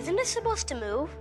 Isn't it supposed to move?